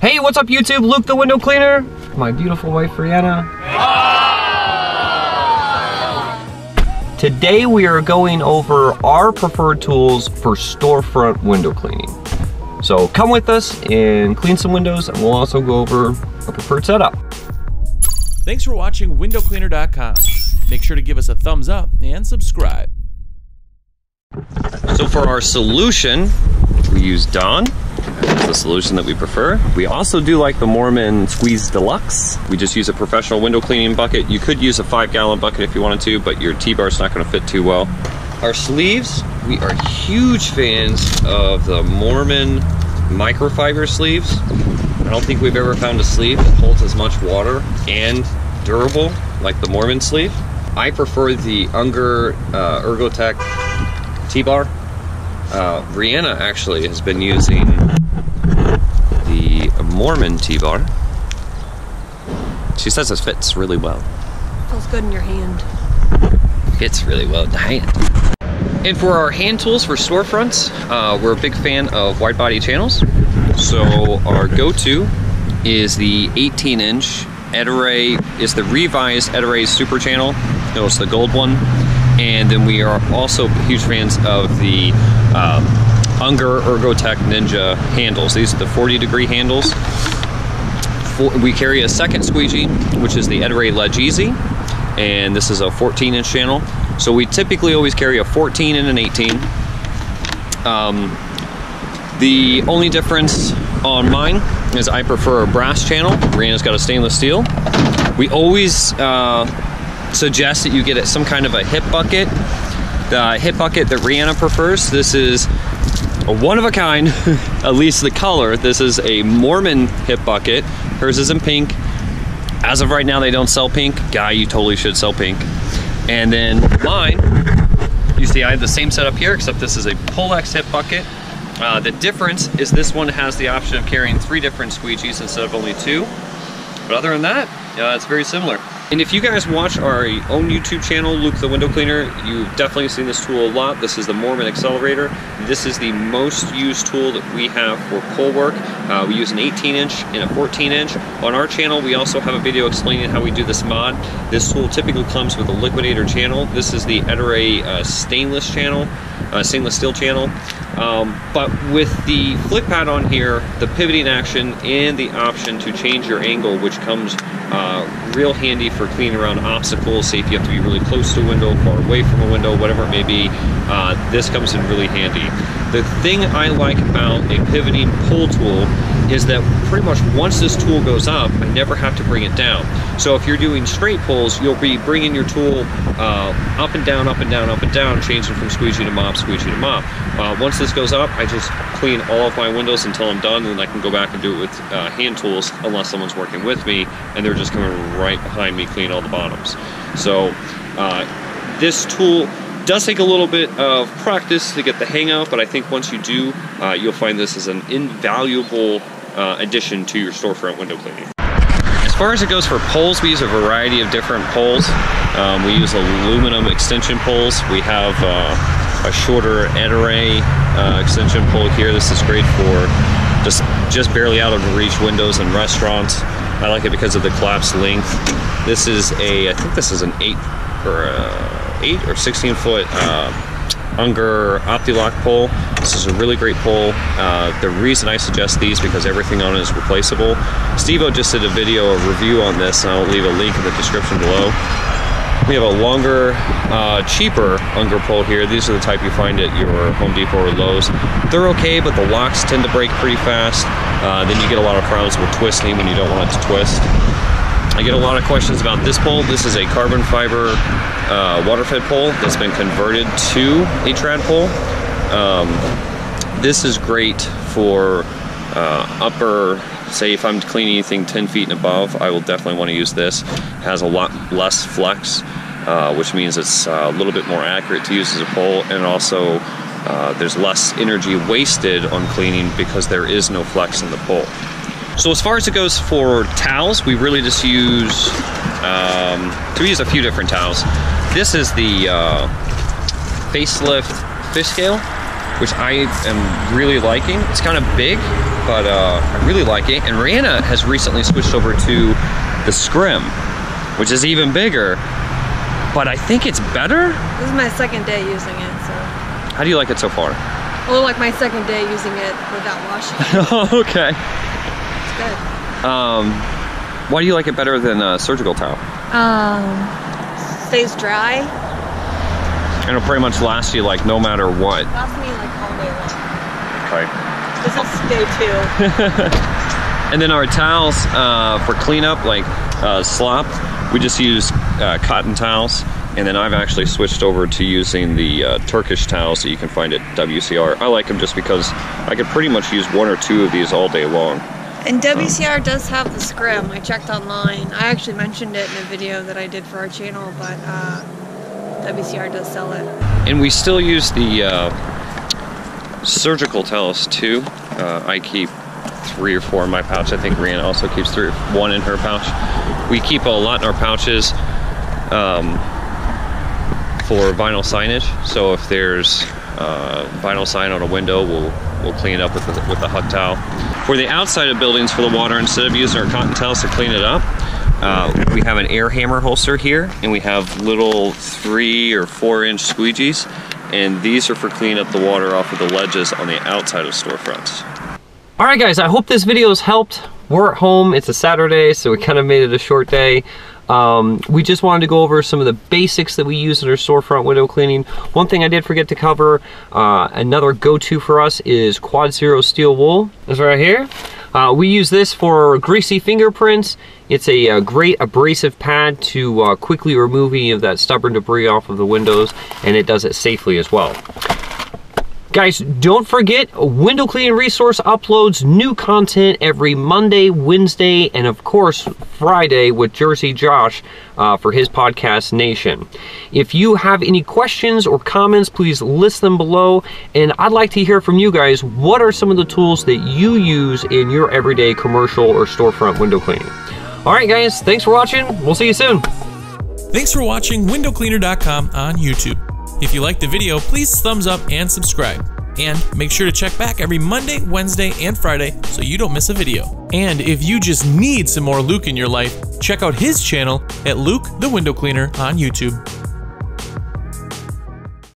Hey, what's up YouTube? Luke the window cleaner. My beautiful wife, Reanna. Today we are going over our preferred tools for storefront window cleaning. So come with us and clean some windows and we'll also go over our preferred setup. Thanks for watching windowcleaner.com. Make sure to give us a thumbs up and subscribe. So for our solution, we use Dawn. The solution that we prefer. We also do like the Moerman Squeeze Deluxe. We just use a professional window cleaning bucket. You could use a five gallon bucket if you wanted to, but your T-bar is not gonna fit too well. Our sleeves, we are huge fans of the Moerman microfiber sleeves. I don't think we've ever found a sleeve that holds as much water and durable like the Moerman sleeve. I prefer the Unger uh, Ergotec T-bar. Uh, Reanna actually has been using the Moerman T-bar. She says it fits really well. Feels good in your hand. Fits really well in the hand. And for our hand tools for storefronts, uh, we're a big fan of wide body channels. So our go-to is the 18 inch Ettore, is the revised Ettore Super Channel. It's the gold one and then we are also huge fans of the um, Unger Ergotec Ninja handles. These are the 40 degree handles. We carry a second squeegee, which is the Ettore Ledge Easy, and this is a 14 inch channel. So we typically always carry a 14 and an 18. Um, the only difference on mine is I prefer a brass channel. Reanna's got a stainless steel. We always uh, suggest that you get it some kind of a hip bucket. The hip bucket that Reanna prefers, this is a one of a kind, at least the color. This is a Moerman hip bucket. Hers is in pink. As of right now, they don't sell pink. Guy, you totally should sell pink. And then mine, you see I have the same setup here, except this is a Pulex hip bucket. Uh, the difference is this one has the option of carrying three different squeegees instead of only two. But other than that, uh, it's very similar. And if you guys watch our own YouTube channel, Luke the Window Cleaner, you've definitely seen this tool a lot. This is the Moerman Excelerator. This is the most used tool that we have for pole work. Uh, we use an 18 inch and a 14 inch. On our channel, we also have a video explaining how we do this mod. This tool typically comes with a liquidator channel. This is the Ettore uh, stainless channel, uh, stainless steel channel. Um, but with the flick pad on here, the pivoting action and the option to change your angle, which comes uh, real handy for cleaning around obstacles, say if you have to be really close to a window, far away from a window, whatever it may be, uh, this comes in really handy. The thing I like about a pivoting pull tool is that pretty much once this tool goes up, I never have to bring it down. So if you're doing straight pulls, you'll be bringing your tool uh, up and down, up and down, up and down, changing from squeegee to mop, squeegee to mop. Uh, once this goes up, I just clean all of my windows until I'm done, and I can go back and do it with uh, hand tools unless someone's working with me, and they're just coming right behind me, clean all the bottoms. So uh, this tool does take a little bit of practice to get the hang of, but I think once you do, uh, you'll find this is an invaluable uh, addition to your storefront window cleaning. As far as it goes for poles, we use a variety of different poles. Um, we use aluminum extension poles. We have uh, a shorter Ettore uh, extension pole here. This is great for just just barely out of reach windows and restaurants. I like it because of the collapsed length. This is a, I think this is an eight or a eight or 16 foot uh, Unger OptiLoc pole. This is a really great pole. Uh, the reason I suggest these because everything on it is replaceable. SteveO just did a video, a review on this, and I'll leave a link in the description below. We have a longer, uh, cheaper Unger pole here. These are the type you find at your Home Depot or Lowe's. They're okay, but the locks tend to break pretty fast. Uh, then you get a lot of problems with twisting when you don't want it to twist. I get a lot of questions about this pole. This is a carbon fiber uh, water fed pole that's been converted to a trad pole. Um, this is great for uh, upper, say if I'm cleaning anything 10 feet and above, I will definitely want to use this. It has a lot less flex, uh, which means it's uh, a little bit more accurate to use as a pole and also uh, there's less energy wasted on cleaning because there is no flex in the pole. So as far as it goes for towels, we really just use, um, we use a few different towels. This is the uh, facelift fish scale, which I am really liking. It's kind of big, but uh, I really like it. And Reanna has recently switched over to the Scrim, which is even bigger, but I think it's better. This is my second day using it, so. How do you like it so far? Well, like my second day using it without washing. okay. Good. Um, why do you like it better than a surgical towel? Um, stays dry. And it'll pretty much last you like no matter what. Lasts me like all day long. Okay. This is day two. And then our towels uh, for cleanup, like uh, slop, we just use uh, cotton towels. And then I've actually switched over to using the uh, Turkish towels that you can find at WCR. I like them just because I could pretty much use one or two of these all day long. And WCR does have the scrim. I checked online. I actually mentioned it in a video that I did for our channel, but uh, WCR does sell it. And we still use the uh, surgical towels too. Uh, I keep three or four in my pouch. I think Reanna also keeps three, one in her pouch. We keep a lot in our pouches um, for vinyl signage. So if there's uh, vinyl sign on a window, we'll we'll clean it up with the, with the huck towel. For the outside of buildings for the water, instead of using our cotton towels to clean it up, uh, we have an air hammer holster here, and we have little three or four inch squeegees, and these are for cleaning up the water off of the ledges on the outside of storefronts. All right, guys, I hope this video has helped. We're at home, it's a Saturday, so we kind of made it a short day. Um, we just wanted to go over some of the basics that we use in our storefront window cleaning. One thing I did forget to cover, uh, another go-to for us is Quad Zero Steel Wool. This right here. Uh, we use this for greasy fingerprints. It's a, a great abrasive pad to uh, quickly remove any of that stubborn debris off of the windows, and it does it safely as well. Guys, don't forget, Window Cleaning Resource uploads new content every Monday, Wednesday, and of course, Friday with Jersey Josh uh, for his podcast, Nation. If you have any questions or comments, please list them below. And I'd like to hear from you guys. What are some of the tools that you use in your everyday commercial or storefront window cleaning? All right, guys, thanks for watching. We'll see you soon. Thanks for watching windowcleaner.com on YouTube. If you liked the video, please thumbs up and subscribe. And make sure to check back every Monday, Wednesday, and Friday so you don't miss a video. And if you just need some more Luke in your life, check out his channel at Luke the Window Cleaner on YouTube.